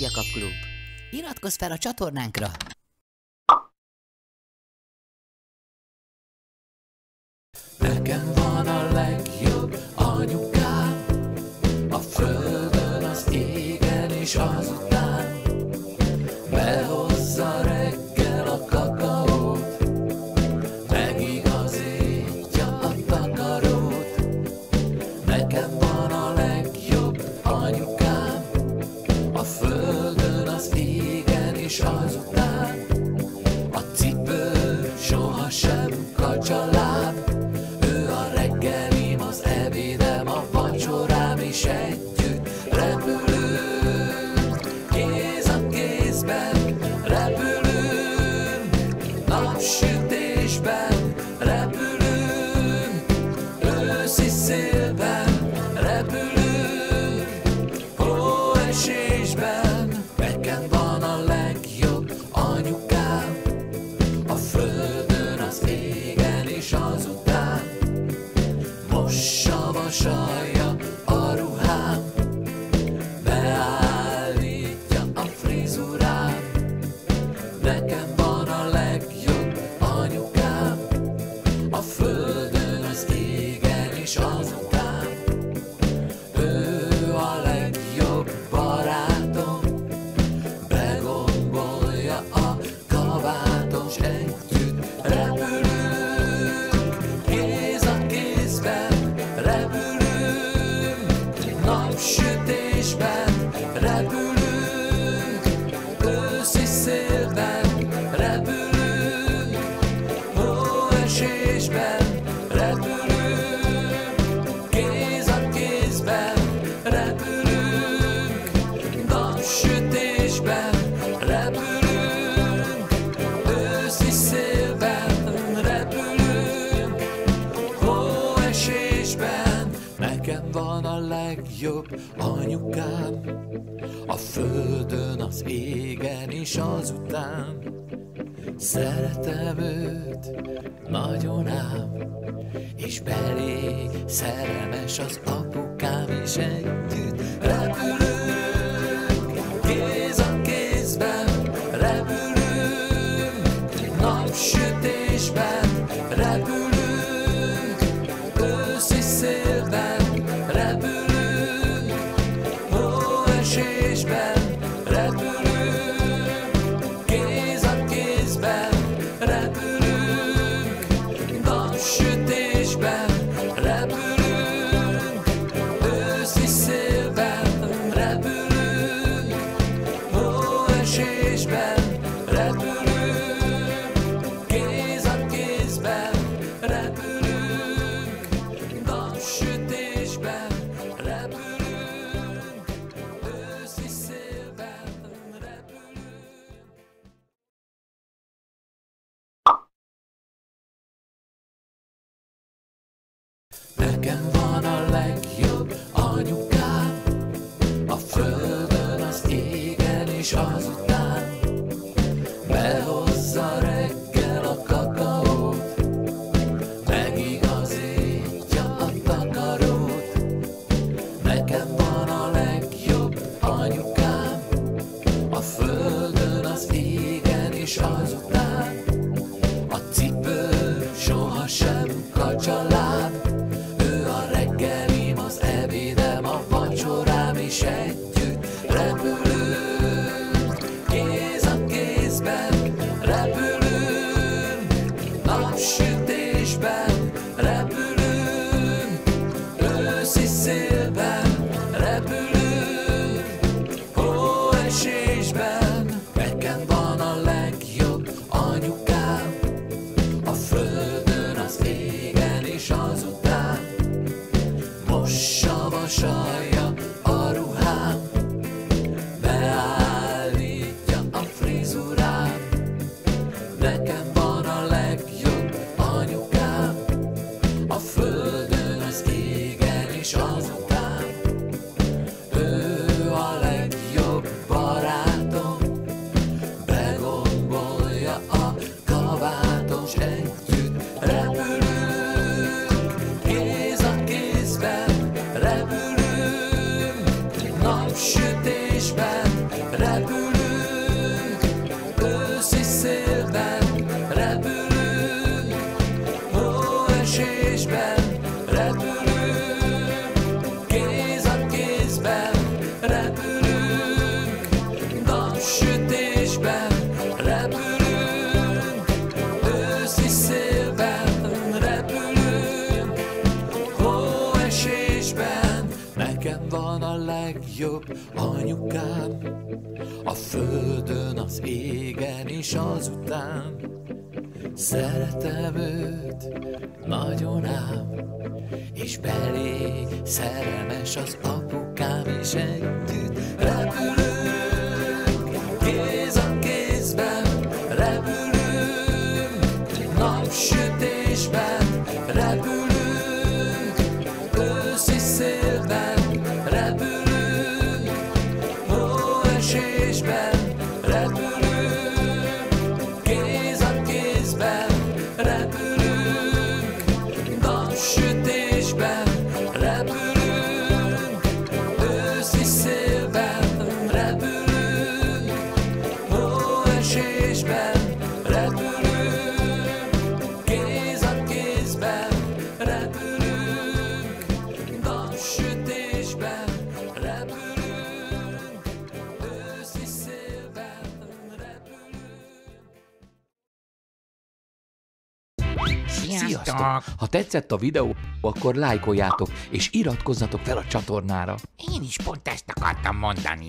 Jakab Klub. Iratkozz fel a csatornánkra! Nekem van a legjobb anyukám A földön, az égen és azután és azután a cipő sohasem kacsaláb Hóesésben repülünk. Kéz a kézben repülünk. Napsütésben repülünk. Őszi szélben repülünk. Hóesésben Nekem van a legjobb anyukám. A földön, az égen és azután Szeretem őt, nagyon ám És belé szerelmes az apukám És együtt. Repülünk Nekem van a legjobb anyukám. A földön, az égen és azután repülünk, kéz a kézben repülünk, napsütésben repülünk, őszi szélben repülünk, van a legjobb anyukám, a földön, az égen és azután, mossa a. repülünk, őszi szélben repülünk, hóesésben nekem van a legjobb anyukám, a földön, az égen és azután. Szeretem őt, nagyon ám, és belé szerelmes az apukám, és együtt Sziasztok! Ha tetszett a videó, akkor lájkoljátok és iratkozzatok fel a csatornára. Én is pont ezt akartam mondani.